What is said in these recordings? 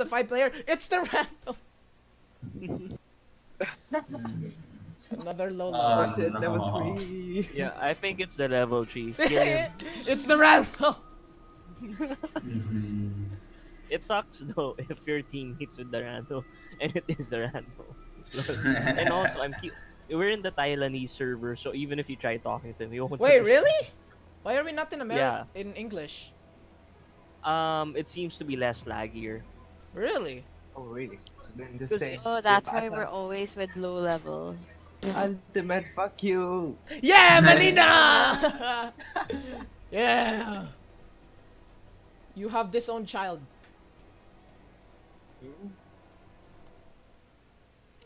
a five player. It's the random. Another low Uh, level. Level three. Yeah, I think it's the level 3. Kill it's the random. It sucks though if your team hits with the rando, and it is the rando. and also, I'm we're in the Thailandese server, so even if you try talking to him, you won't. Wait, understand. really? Why are we not in America? Yeah. In English? Um, it seems to be less laggier. Really? Oh really? So then just Because- say. Oh, that's why we're always with low level. Ultimate, fuck you. Yeah, Manina! yeah. You have disowned child.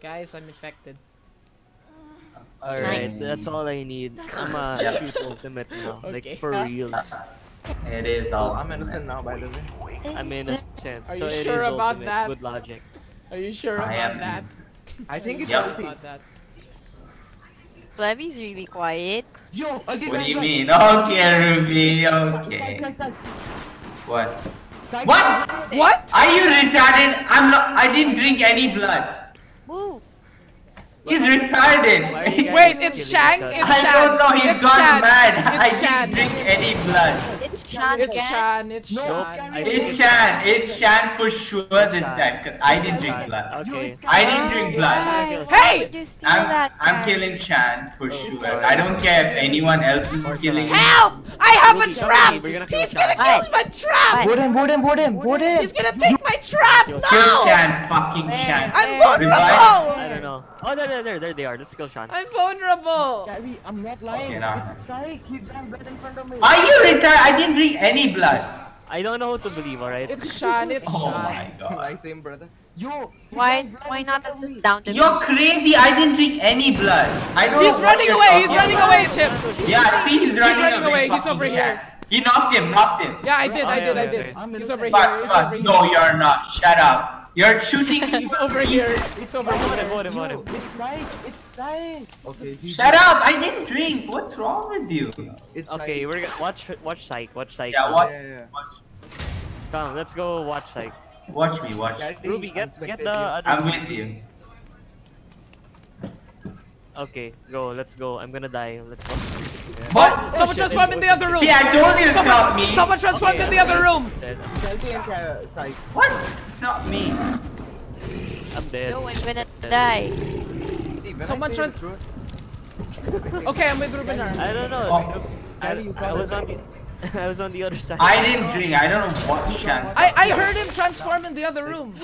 Guys, I'm infected. Uh, Alright, Nice. that's all I need. I'm a Yeah. shoot ultimate now, Okay. like for real. It is Oh, all. I'm innocent now, by the way. I'm innocent. Are you it sure about ultimate. that? Good logic. Are you sure I about am. that? I think it's Yep. About that. Plevy's really quiet. Yo, again. What do you mean? Okay, Ruby. Okay. What? What? What? Are you retarded? I'm not. I didn't drink any blood. Woo! He's retarded. Why are you guys Wait, it's killing Shang? each other? It's I Shan. don't know. He's It's gone Shan. mad. It's I Shan. didn't drink any blood. It's Shan It's again. Shan, it's No, Shan. it's I It's Shan. It's Shan for sure this time because I didn't drink blood. Okay. I didn't drink blood. Hey! Why would you steal I'm I'm killing Shan for oh, sure. I don't care if anyone else is killing him. Help! I have a trap! with me, we're gonna kill He's gonna Shan. kill my trap! Vote him, vote him, vote him, vote him. He's gonna take my trap! Kill Kill No! Shan, fucking Shan. I'm Revive. vulnerable! I don't know. Oh, there, there, there, there they are. Let's kill Sean. I'm vulnerable! Gary, I'm not lying. Okay, now. It's Psych. He ran right in front of me. Are you retarded? I didn't drink any blood. I don't know who to believe, alright? It's Shan, it's Oh Shan. my god. Nice aim, brother. Yo. Why? Why not front of just down the You're crazy. I didn't drink any blood. I don't He's know what running away, he's running about. away, it's him! Yeah, see, he's running, he's running away, he's over Shan. here. He knocked him, knocked him. Yeah, I did, I Oh, did, I yeah, did. He's over here, he's over here. No, you're not. Shut up. You're shooting me. He's over here, it's over here. vote him, vote Yo, him. it's Psych. It's Psych. Okay. Shut up. I didn't drink. What's wrong with you? It's Okay, we're gonna watch watch Psych, watch Psych. Yeah, watch, Yeah, yeah. watch, Come, let's go watch Psych. watch me, watch. Gary, Ruby, get get the I'm with you. Okay, go. Let's go. I'm gonna die. Let's go. What? Someone transformed in the other room! See, I told you it's not me. Someone transformed in the other room! Dead. Selfie and uh, What? It's not me. I'm dead. No, I'm gonna die. See, Someone I say tran- the truth, Okay, I'm with Rubinar. I don't know. Oh. I, Gary, you I was on the I was on the other side. I didn't drink. I don't know what chance. I, I heard him transform in the other room.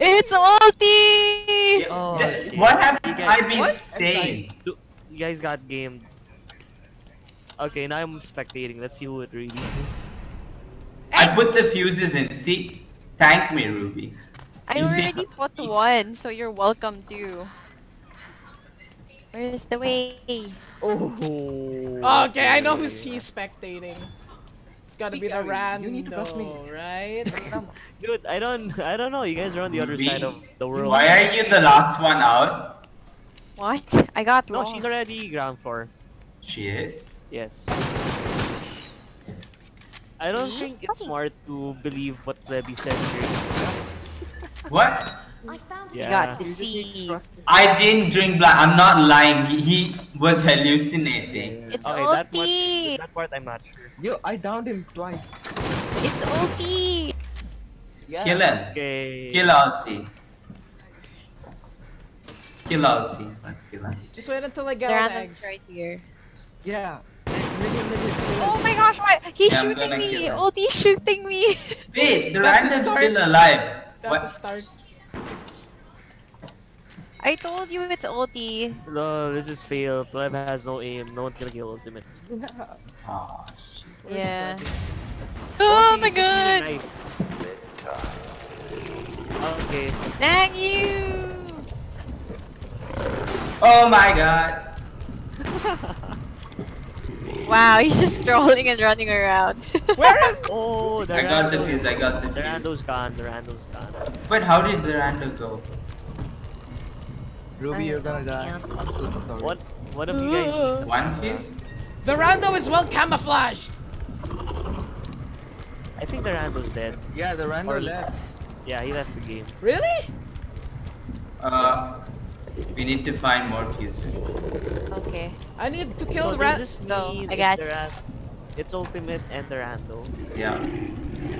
it's ulti! Oh, what happened? You guys- I've been What? saying. You guys got gamed. Okay, now I'm spectating. Let's see who it really is. I put the fuses in. See, thank me, Ruby. I already put one, so you're welcome too. Where's the way? Oh. Okay, I know who's he's spectating. It's gotta be the Gary, you need to trust me. rando, right? Dude, I don't, I don't know. You guys are on the other Ruby, side of the world. Why are you the last one out? What? I got No, lost. she's already ground floor. She is. Yes. I don't think it's smart to believe what Lebby said here. What? I Yeah. got you just deceived. I didn't drink blood. I'm not lying. He, he was hallucinating. It's Okay, that part, that part I'm not sure. Yo, I downed him twice. It's ulti! Yeah. Kill him. Okay. Kill Alti. Kill Alti. Let's kill him. Just wait until I get The all the eggs. right here. Yeah. Legit, legit, kill Oh my gosh, why? He's Yeah, shooting gonna me! kill him. Ulti's oh, shooting me! Wait, the That's random's still alive. That's What? a start. I told you it's ulti. No, this is fail. Pleb has no aim. No one's gonna kill ultimate. Oh, shit. Yeah. Freddy? Oh my god! Okay. Dang you! Oh my god. Wow, he's just strolling and running around. Where is Oh, the I got the rando- fuse. I got the The rando's gone. The rando's gone. But how did the rando go? Ruby, you're gonna die. Yeah. I'm so sorry. What? What of you guys? One fuse? the rando is well camouflaged. I think the rando's dead. Yeah, the rando Or- left. Yeah, he left the game. Really? Uh, we need to find more fuses. Okay. I need to So kill does Rat. No, I it's got the you. It's ultimate and the rando. Yeah.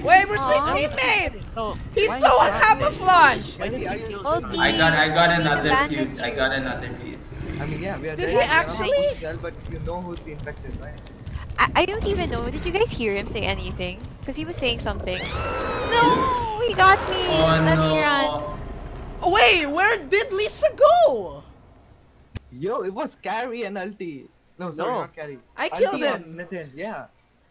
Wait, where's my Aw. teammate? No, He's Why so camouflaged. Why are you Ulti. I got I got another abandoned fuse. I got another fuse. I mean, yeah, we are Did dead. he We don't have actually? who's But you know who's the infected, right? I, I don't even know. Did you guys hear him say anything? Because he was saying something. No! He got me! Oh Let me run. No. Wait, where did Lisa go? Yo, it was Carrie and Ulti. No, sorry, No. not Carrie. I killed Ulti him. Nathan, yeah.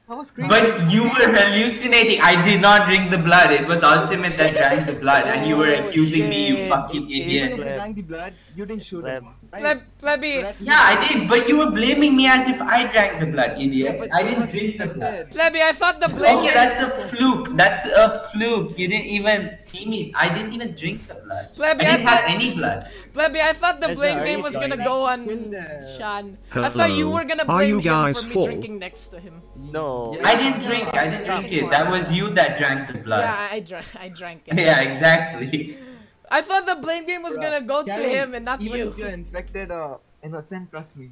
That was crazy. But you were hallucinating. I did not drink the blood. It was ultimate that drank the blood, and you were Oh, accusing me, you fucking Okay. Even idiot. if you drank the blood, you didn't shoot him. Pleb. Pleb, plebby. So Yeah, I did, but you were blaming me as if I drank the blood, idiot. but I didn't drink the blood. infected. Plebby, I thought the blame Okay, that's a fluke. That's a fluke. You didn't even see me. I didn't even drink the blood. Plebby, I I didn't have thought- any blood. Plebby, I thought the blame game was gonna go on Kill. Shan. I thought you were gonna Are blame him for me full? drinking next to him. No. Yeah. I didn't drink. I didn't drink it. That was you that drank the blood. Yeah, I, I drank. I drank it. Yeah, exactly. I thought the blame game was Bruh, gonna go to him and not even you. if you're infected or innocent, trust me.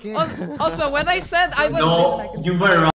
Okay. Also, also, when I said I was No, you were wrong.